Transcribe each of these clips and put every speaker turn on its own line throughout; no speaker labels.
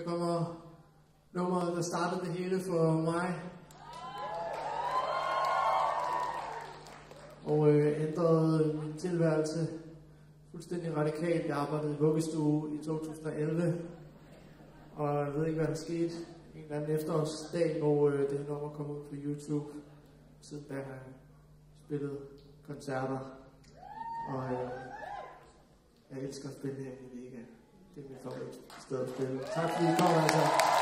Her kommer nummeret, der startede det hele for mig. Og øh, ændrede min tilværelse fuldstændig radikalt. Jeg arbejdede i vuggestue i 2011, og jeg ved ikke, hvad der skete. En eller anden efterårsdag, hvor øh, det her nummer kom ud på YouTube. Siden da har jeg spillet koncerter, og øh, jeg elsker at spille her i Liga.
Give me a comment. Still, still.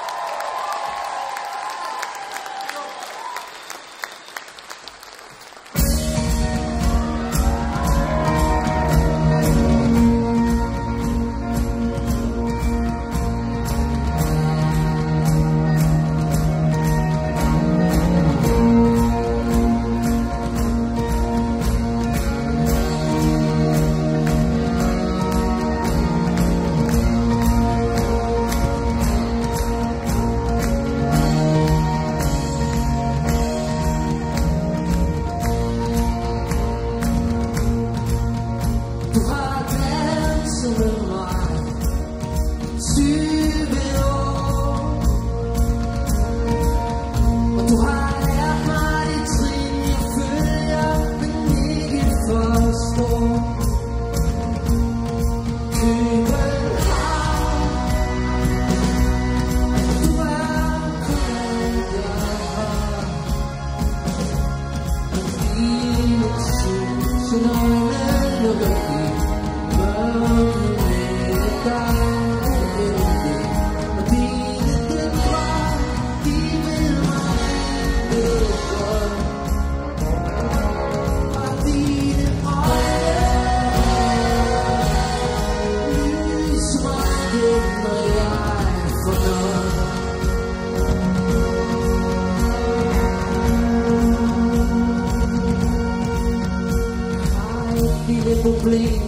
Believe.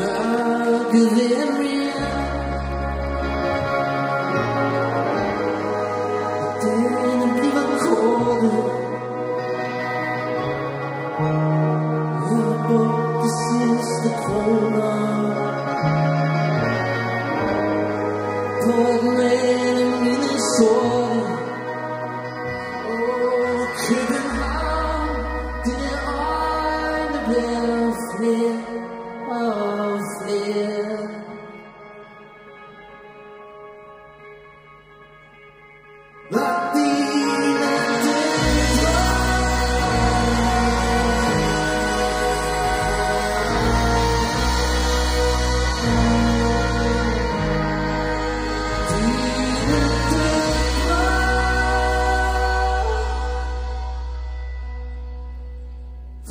magazine.